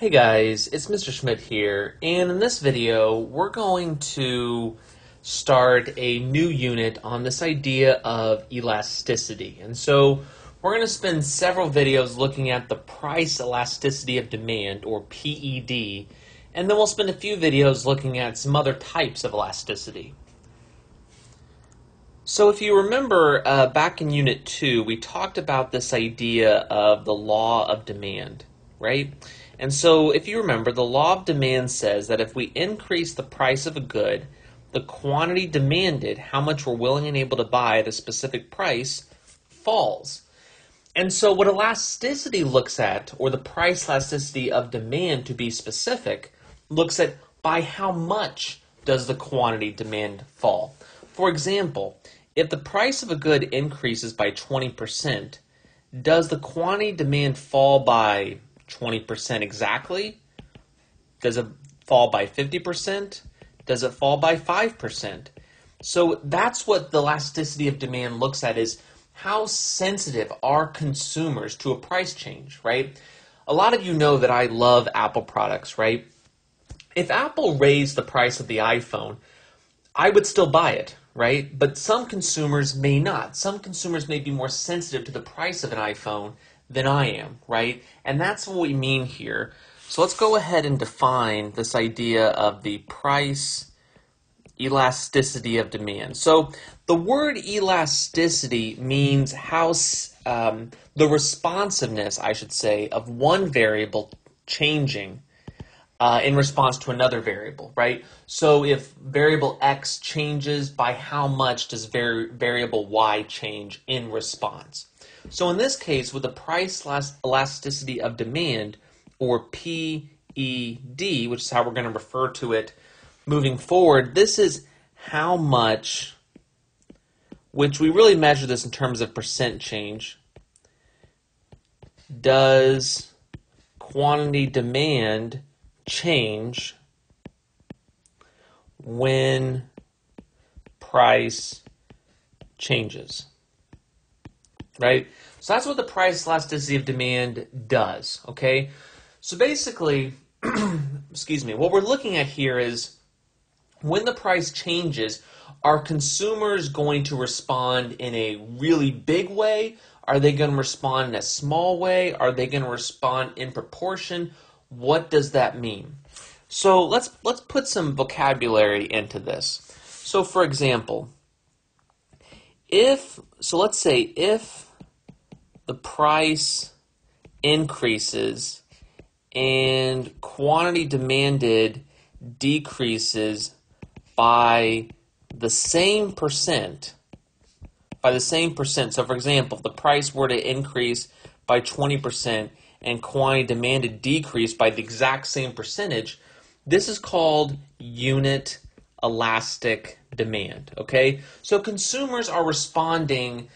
Hey guys, it's Mr. Schmidt here, and in this video, we're going to start a new unit on this idea of elasticity. And so, we're going to spend several videos looking at the price elasticity of demand, or PED, and then we'll spend a few videos looking at some other types of elasticity. So, if you remember uh, back in Unit 2, we talked about this idea of the law of demand, right? And so, if you remember, the law of demand says that if we increase the price of a good, the quantity demanded, how much we're willing and able to buy at a specific price, falls. And so, what elasticity looks at, or the price elasticity of demand to be specific, looks at by how much does the quantity demand fall. For example, if the price of a good increases by 20%, does the quantity demand fall by 20% exactly? Does it fall by 50%? Does it fall by 5%? So that's what the elasticity of demand looks at is how sensitive are consumers to a price change, right? A lot of you know that I love Apple products, right? If Apple raised the price of the iPhone, I would still buy it, right? But some consumers may not. Some consumers may be more sensitive to the price of an iPhone than I am, right? And that's what we mean here. So let's go ahead and define this idea of the price elasticity of demand. So the word elasticity means how um, the responsiveness, I should say, of one variable changing uh, in response to another variable, right? So if variable x changes, by how much does vari- variable y change in response? So in this case, with the price elasticity of demand, or PED, which is how we're going to refer to it moving forward, this is how much, which we really measure this in terms of percent change, does quantity demand change when price changes right? So that's what the price elasticity of demand does, okay? So basically, excuse me, what we're looking at here is when the price changes, are consumers going to respond in a really big way? Are they going to respond in a small way? Are they going to respond in proportion? What does that mean? So let's let's put some vocabulary into this. So for example, if so let's say if the price increases and quantity demanded decreases by the same percent by the same percent. So, for example, if the price were to increase by 20% and quantity demanded decrease by the exact same percentage, this is called unit elastic demand. Okay? So, consumers are responding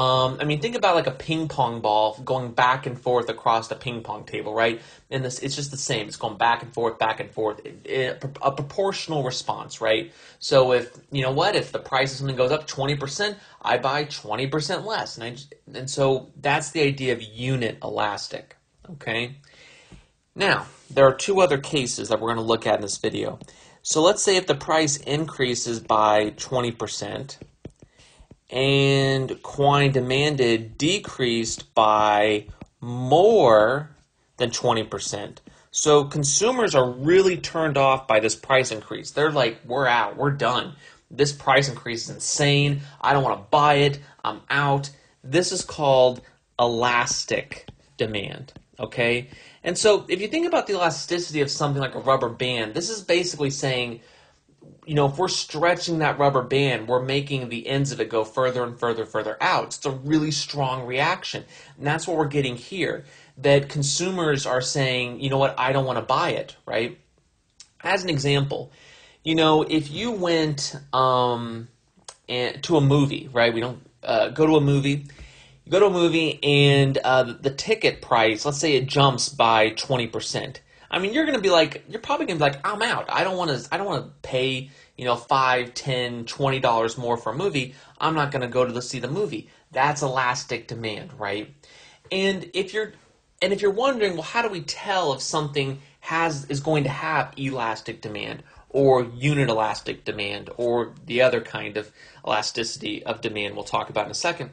um, I mean, think about like a ping pong ball going back and forth across the ping pong table, right? And this, it's just the same. It's going back and forth, back and forth. It, it, a proportional response, right? So if you know what, if the price of something goes up twenty percent, I buy twenty percent less, and I and so that's the idea of unit elastic. Okay. Now there are two other cases that we're going to look at in this video. So let's say if the price increases by twenty percent and quantity demanded decreased by more than 20%. So consumers are really turned off by this price increase. They're like, we're out, we're done. This price increase is insane. I don't want to buy it. I'm out. This is called elastic demand. Okay? And so if you think about the elasticity of something like a rubber band, this is basically saying you know, if we're stretching that rubber band, we're making the ends of it go further and further, further out. It's a really strong reaction. And that's what we're getting here. That consumers are saying, you know what, I don't want to buy it, right? As an example, you know, if you went um, to a movie, right? We don't uh, go to a movie. You go to a movie and uh, the ticket price, let's say it jumps by 20%. I mean, you're going to be like, you're probably going to be like, I'm out. I don't want to, I don't want to pay, you know, five, ten, twenty dollars more for a movie. I'm not going to go to the, see the movie. That's elastic demand, right? And if you're, and if you're wondering, well, how do we tell if something has is going to have elastic demand or unit elastic demand or the other kind of elasticity of demand we'll talk about in a second.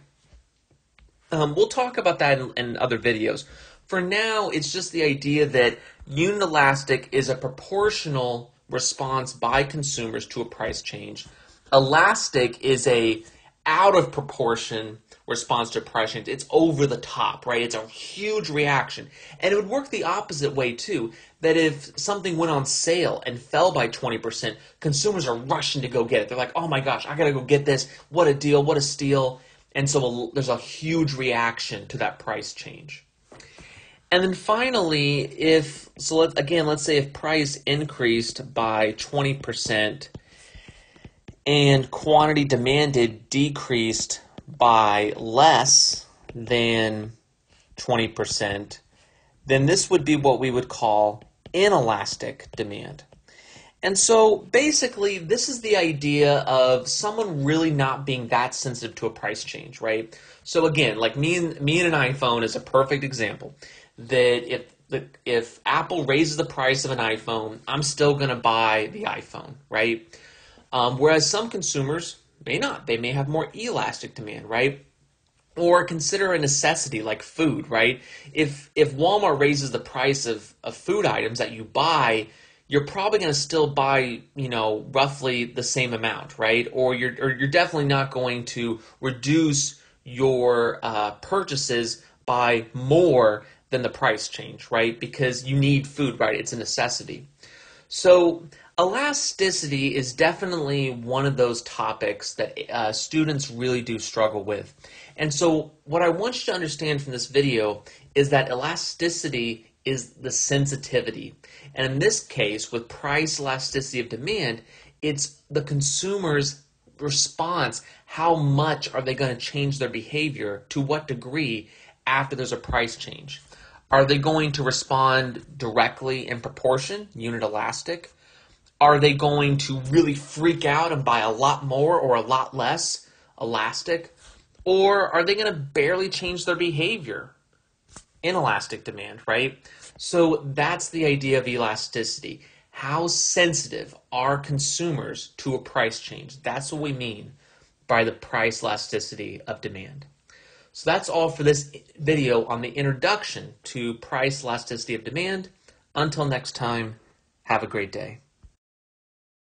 Um, we'll talk about that in, in other videos. For now, it's just the idea that unit elastic is a proportional response by consumers to a price change. Elastic is a out of proportion response to a price change. It's over the top, right? It's a huge reaction. And it would work the opposite way too. That if something went on sale and fell by 20%, consumers are rushing to go get it. They're like, oh my gosh, I gotta go get this. What a deal, what a steal. And so there's a huge reaction to that price change. And then finally, if, so let's, again, let's say if price increased by 20% and quantity demanded decreased by less than 20%, then this would be what we would call inelastic demand. And so basically, this is the idea of someone really not being that sensitive to a price change, right? So again, like me and me and an iPhone is a perfect example. That if the, if Apple raises the price of an iPhone, I'm still going to buy the iPhone, right? Um, whereas some consumers may not. They may have more elastic demand, right? Or consider a necessity like food, right? If if Walmart raises the price of, of food items that you buy, you're probably going to still buy, you know, roughly the same amount, right? Or you're or you're definitely not going to reduce your uh, purchases by more than the price change, right? Because you need food, right? It's a necessity. So elasticity is definitely one of those topics that uh, students really do struggle with. And so what I want you to understand from this video is that elasticity is the sensitivity. And in this case, with price elasticity of demand, it's the consumer's response. How much are they going to change their behavior? To what degree after there's a price change? Are they going to respond directly in proportion, unit elastic? Are they going to really freak out and buy a lot more or a lot less elastic? Or are they going to barely change their behavior? Inelastic demand, right? So that's the idea of elasticity. How sensitive are consumers to a price change? That's what we mean by the price elasticity of demand. So that's all for this video on the introduction to price elasticity of demand. Until next time, have a great day.